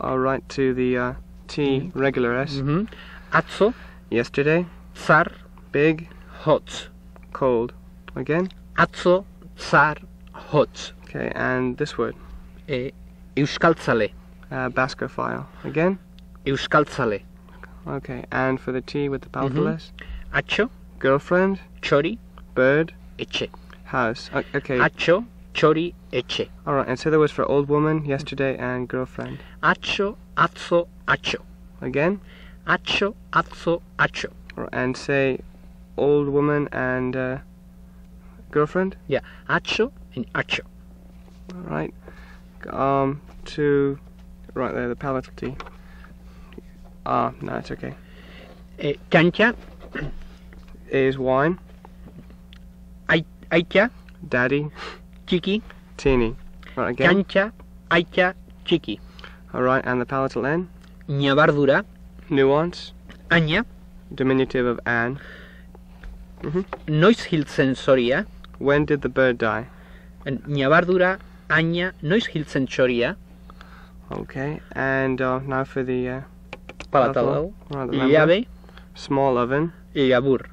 I'll write to the uh, T regular S. Mhm. Atzo, Yesterday, tsar, big, Hot. cold. Again. Atzo, tsar, Hot. Okay, and this word, E, euskaltzale, uh, Baskerville. Again. euskaltzale. Okay, and for the T with the powerful Mhm. S, Atxo, girlfriend, txori, bird, etxe. house. Okay. Atxo, txori, etxe. All right, and say the words for old woman, yesterday, and girlfriend. Acho, atzo, acho. Again. Acho, atzo, acho. Right, And say old woman and uh, girlfriend. Yeah, acho and atxo. All right. Um, to right there, the palatal T. Ah, no, it's okay. E, kantxa, Is wine, aita, daddy, txiki, teeny. Right again. kantxa, aita, txiki. All right, and the palatal N. Ñabardura, Nuance, aina, diminutive of an. noiz hiltzen zoria. When did the bird die? Ñabardura, hiltzen txoria. Okay, and uh, now for the uh, Palatal, member. llabe, small oven, labur.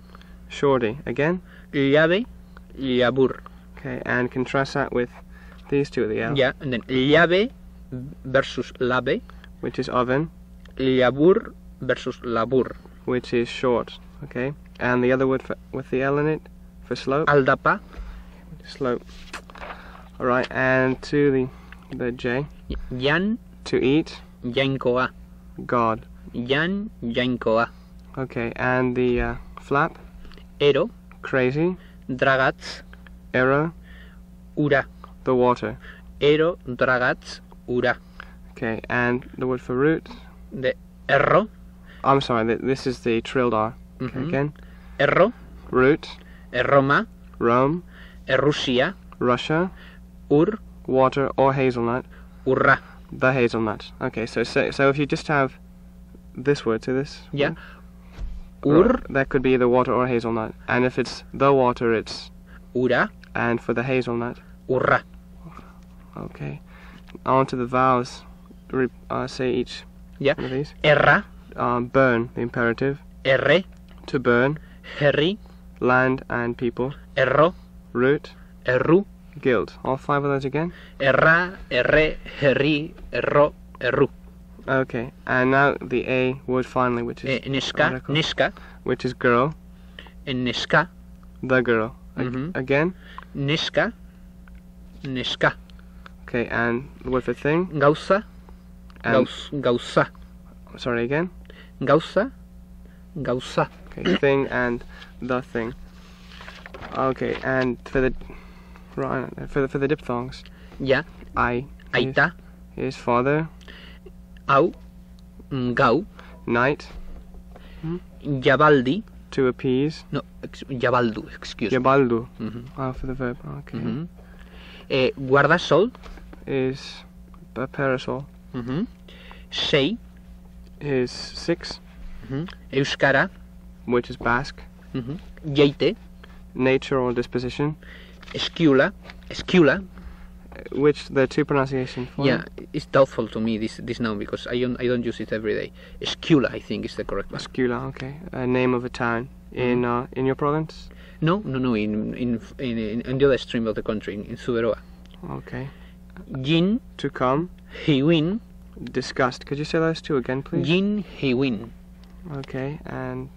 shorty. Again. Llabe, labur. Okay, and contrast that with these two at the L, Yeah, and then llabe versus labe, which is oven, labur versus labur. which is short. Okay, and the other word for, with the L in it for slope, Aldapa, slope. All right, and to the the J jan, to eat, jainkoa. God. Jan, jainkoa. Okay, and the uh, flap, Ero, crazy, dragatz, arrow, ura. The water. Ero, dragatz, ura. Okay, and the word for root. The erro, I'm sorry, this is the trilled R. Okay, Mhm. Again, erro, root, erroma, Rome, errusia, Russia, ur, water or hazelnut. urra. The hazelnut. Okay, so so, so if you just have this word to this, Yeah. Ur, that could be the water or hazelnut. And if it's the water, it's ura, and for the hazelnut. Urra. Okay. On to the vowels. Re- uh, say each Yeah. one of these. Erra, Um, burn, the imperative. erre, To burn, herri, land and people. erro, Root, erru, guilt. All five of those again. erra, erre, herri, erro, erru. Okay. And now the A word finally, which is E, neska, Article. neska, which is girl, en neska, the girl. Ag- Mhm. Again. neska, neska. Okay, and what's the thing. Gauza, And, gauz, gauza, Sorry again. gauza, gauza. Okay, thing and the thing. Okay, and for the right for the for the diphthongs, Yeah. I aita, His father, mm, gau, night, jabaldi, to appease, no, ex, jabaldu, excuse me. yabaldu. Mhm, Oh, for the verb. Okay, mhm. Eh, guardasol, is a parasol. mhm. sei, Is six, mhm. euskara, which is Basque. mhm. Nature or disposition, eskiula, eskiula. which the two pronunciation for. Yeah, it's doubtful to me this this noun because I don't I don't use it every day. Eskiula, I think, is the correct one. Escula. Okay, a name of a town in uh, in your province. No, no, no, in in in, in, in the other extreme of the country, in, in Zuberoa. Okay, Jin, to come. hiwin, Disgust. Could you say those two again, please? jin, hiwin. Okay, and